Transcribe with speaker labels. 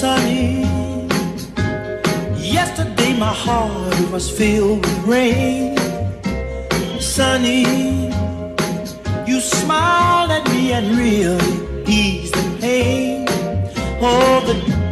Speaker 1: sunny. Yesterday my heart was filled with rain. Sunny, you smiled at me and really eased the pain. Oh, the